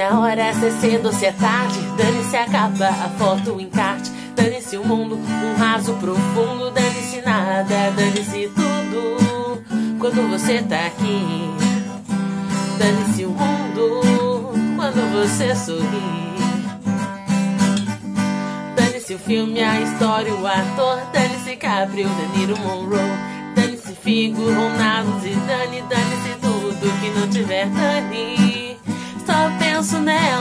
a hora, se é cedo se é tarde. Dane-se acaba a foto, o encarte. Dane-se o mundo, um raso profundo. Dane-se nada, dane-se tudo. Quando você tá aqui, dane-se o mundo. Quando você sorri. Dane-se o filme, a história, o ator. Dane-se Caprio, De Niro, Monroe. Dane-se Figo, Ronaldo, Zidane. Dane-se tudo que não tiver dane. Nelson Mandela.